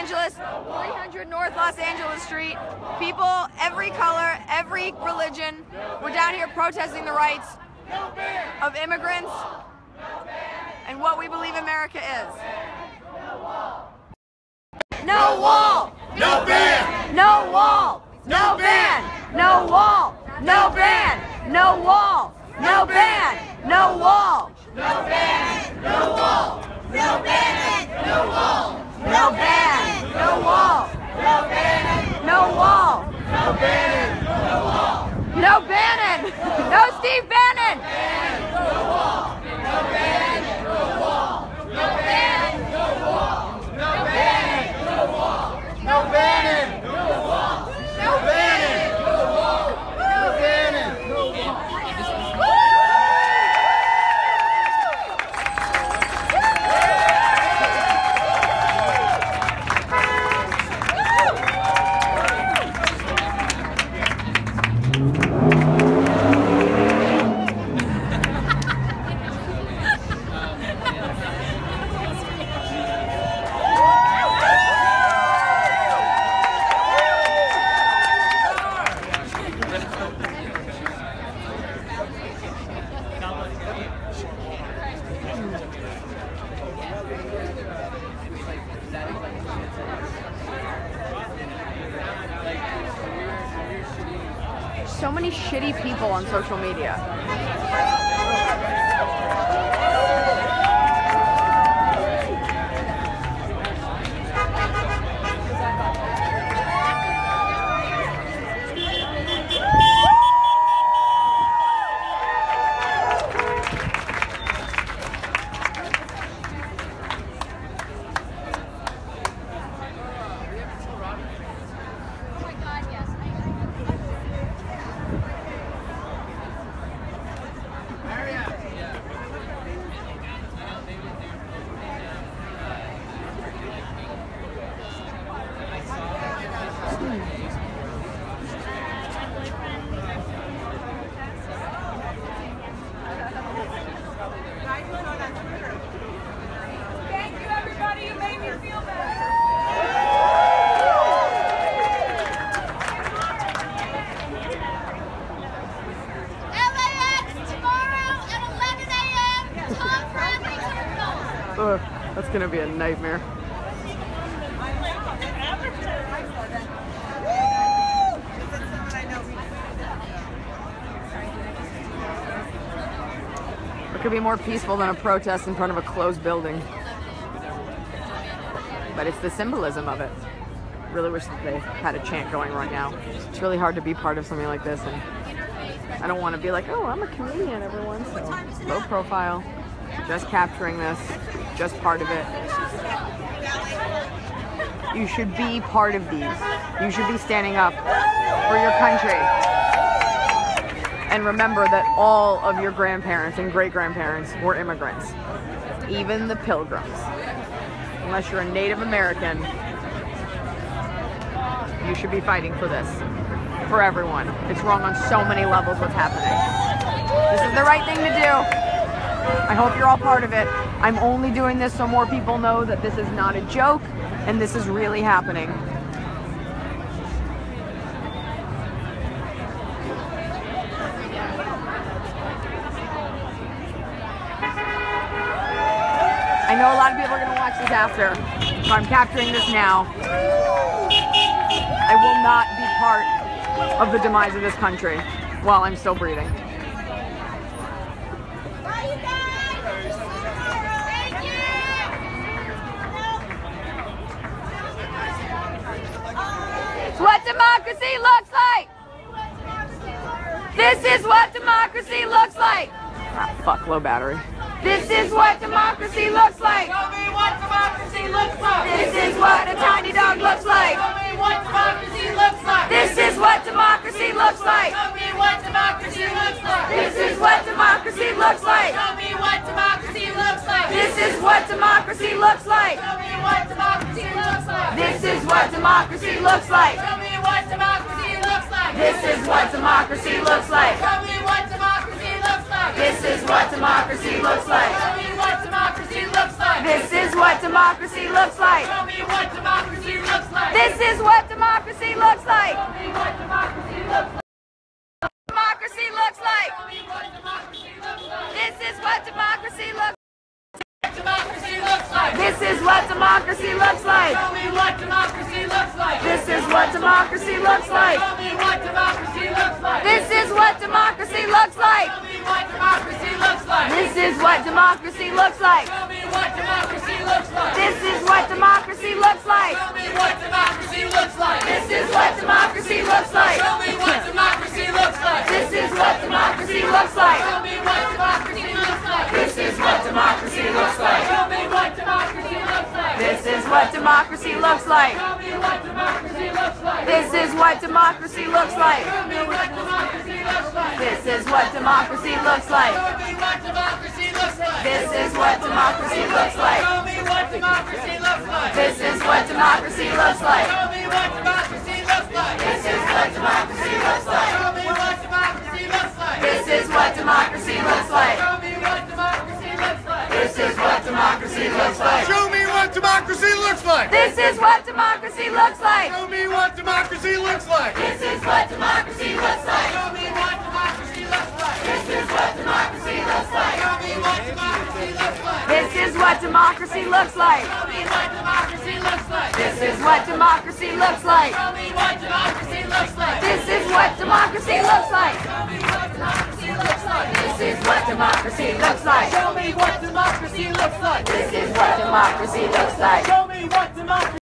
Angeles, 300 North Los Angeles Street. People, every color, every religion, we're down here protesting the rights of immigrants and what we believe America is. No wall! No ban. No wall! No ban! No wall! No ban! No wall! No ban! No wall! No ban. So many shitty people on social media. That's gonna be a nightmare. It could be more peaceful than a protest in front of a closed building. But it's the symbolism of it. Really wish that they had a chant going right now. It's really hard to be part of something like this, and I don't want to be like, oh, I'm a comedian, everyone. So low profile, just capturing this, just part of it. You should be part of these. You should be standing up for your country. And remember that all of your grandparents and great grandparents were immigrants, even the pilgrims. Unless you're a Native American, you should be fighting for this. For everyone. It's wrong on so many levels what's happening. This is the right thing to do. I hope you're all part of it. I'm only doing this so more people know that this is not a joke and this is really happening. I know a lot of people are going to watch this after, so I'm capturing this now. I will not be part of the demise of this country while I'm still breathing. Bye, you guys. Thank you. It's what democracy looks like! This is what democracy looks like! Ah, fuck, low battery. This is what democracy looks like! Show me what democracy looks like. This is what a tiny dog looks like! Show me what democracy looks like. This is what democracy looks like! Show me what democracy looks like. This is what democracy looks like! Show me what democracy looks like. This is what democracy looks like! Show me what democracy looks like. This is what democracy looks like! Show me what democracy looks like. This is what democracy looks like. Show me what democracy looks like. This is what democracy looks like. Show me what democracy looks like. This is what democracy looks like. Show me what democracy looks like. This is what democracy looks like. Show me what democracy looks like. Democracy looks like. Show me what democracy looks like. This is what democracy looks Democracy looks like. This is what democracy looks like. Show me what democracy looks like. This is what democracy looks like. Show me what democracy looks like. This is what democracy looks like. Show me what democracy looks like. This is what democracy looks like. Show me what democracy looks like. This is what democracy looks like. Show me what democracy looks like. This is what democracy looks like. Show me what democracy looks like. This is what democracy looks like. Show me what democracy looks like. This is what democracy looks like. Show me what democracy looks like. This is what democracy looks like. This is what democracy looks like. This is what democracy looks like. This is what democracy looks like. This is what democracy looks like. This is what democracy looks like. Show me what democracy looks like. This is what democracy looks like. Show me what democracy looks like. This is what democracy looks like. Show me what democracy looks like. This is what democracy looks like. Show me what democracy looks like. This is what democracy looks like. Show me what democracy looks like. This is what democracy looks like. Show me what democracy looks like. This is what democracy looks like. Show me what democracy looks like. This is what democracy looks like. Show me what democracy looks like. This is what democracy looks like. Looks like. This is what democracy looks like. Show me what democracy looks like. This is what democracy looks like. Show me what democracy